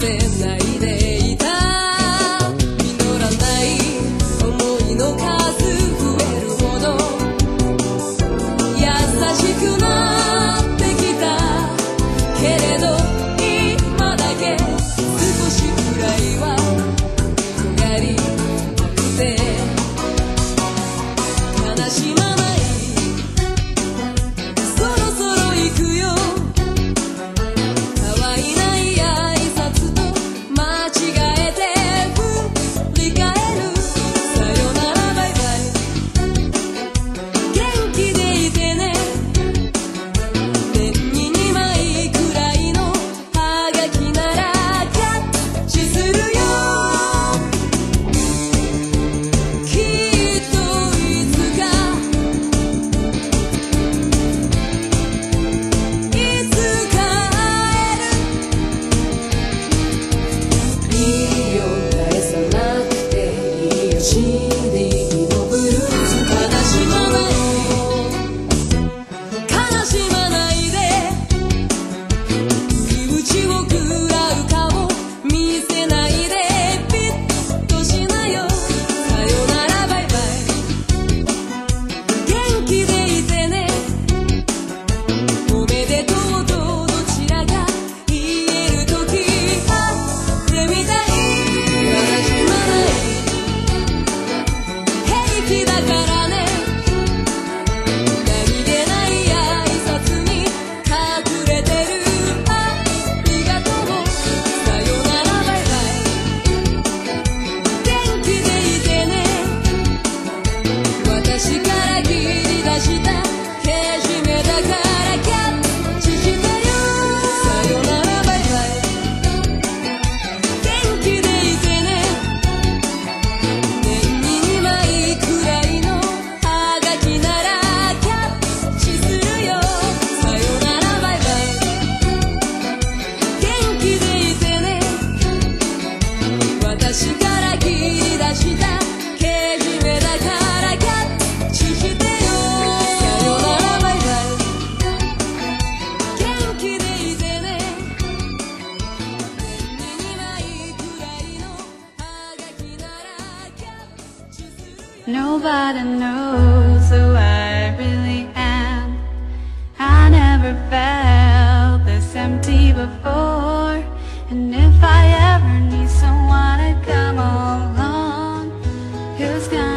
nothing Nobody knows who I really am. I never felt this empty before. And if I ever need someone to come along Who's gonna